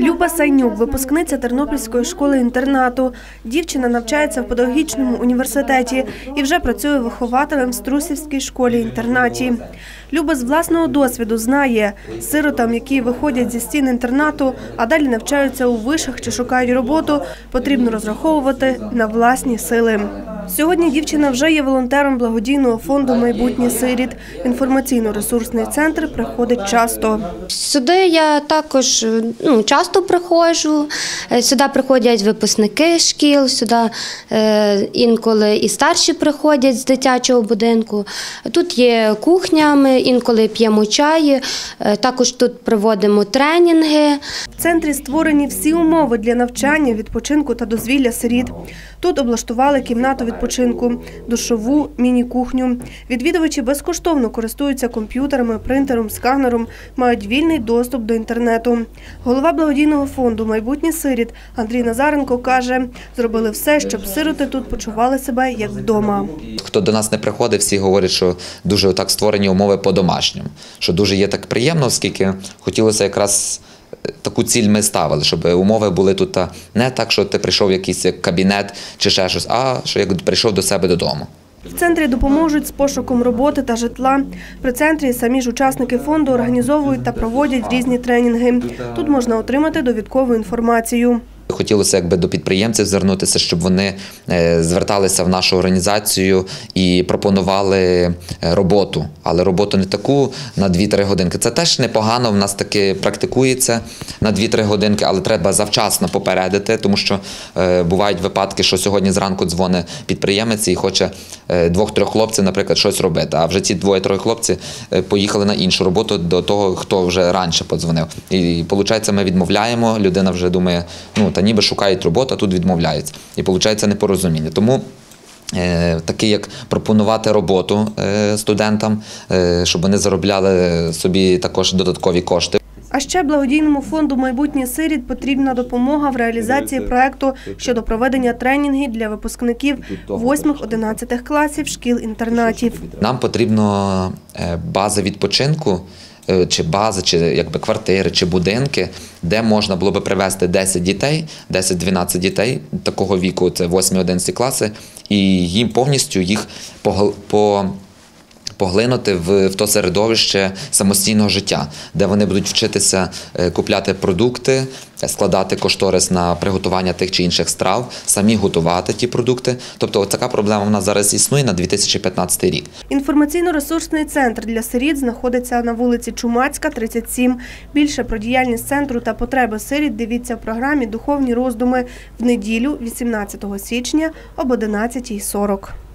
Люба Сайнюк, випускниця Тернопільської школи-інтернату. Дівчина навчається в педагогічному університеті і вже працює вихователем в Струсівській школі-інтернаті. Люба з власного досвіду знає, сиротам, які виходять зі стін інтернату, а далі навчаються у вишах чи шукають роботу, потрібно розраховувати на власні сили. Сьогодні дівчина вже є волонтером благодійного фонду Майбутнє сиріт. Інформаційно-ресурсний центр приходить часто. Сюди я також ну, часто приходжу. Е, Сюди приходять випускники шкіл, сюди е, інколи і старші приходять з дитячого будинку. Тут є кухня, ми інколи п'ємо чай, е, також тут проводимо тренінги. В центрі створені всі умови для навчання, відпочинку та дозвілля сиріт. Тут облаштували кімнату відпочинку, душову, міні-кухню. Відвідувачі безкоштовно користуються комп'ютерами, принтером, сканером, мають вільний доступ до інтернету. Голова благодійного фонду Майбутнє сиріт Андрій Назаренко каже, зробили все, щоб сироти тут почували себе як вдома. Хто до нас не приходить, всі говорять, що дуже так створені умови по-домашньому. Що дуже є так приємно, оскільки хотілося якраз таку ціль ми ставили, щоб умови були тут не так, що ти прийшов в якийсь кабінет чи ще щось, а що як прийшов до себе додому. В центрі допоможуть з пошуком роботи та житла. При центрі самі ж учасники фонду організовують та проводять різні тренінги. Тут можна отримати довідкову інформацію. Хотілося якби до підприємців звернутися, щоб вони е, зверталися в нашу організацію і пропонували е, роботу, але роботу не таку на 2-3 годинки. Це теж непогано. В нас таки практикується на 2-3 годинки, але треба завчасно попередити, тому що е, бувають випадки, що сьогодні зранку дзвонить підприємець і хоче двох-трьох хлопців, наприклад, щось робити. А вже ці двоє-троє хлопці поїхали на іншу роботу до того, хто вже раніше подзвонив. І виходить, ми відмовляємо. Людина вже думає, ну та ніби шукають роботу, а тут відмовляються. І виходить непорозуміння. Тому е, таке, як пропонувати роботу е, студентам, е, щоб вони заробляли собі також додаткові кошти. А ще благодійному фонду Майбутнє сиріт потрібна допомога в реалізації проекту щодо проведення тренінгів для випускників 8-11 класів шкіл-інтернатів. Нам потрібно е, база відпочинку. Е, Чи бази, чи якби квартири, чи будинки, де можна було би привезти 10 дітей, 10-12 дітей такого віку, це 8-11 класи, і їм повністю їх по поглинути в, в то середовище самостійного життя, де вони будуть вчитися е, купляти продукти, складати кошторис на приготування тих чи інших страв, самі готувати ті продукти. Тобто, така проблема в нас зараз існує на 2015 рік. Інформаційно-ресурсний центр для сиріт знаходиться на вулиці Чумацька, 37. Більше про діяльність центру та потреби сиріт дивіться в програмі Духовні роздуми в неділю, 18 січня об 11.40.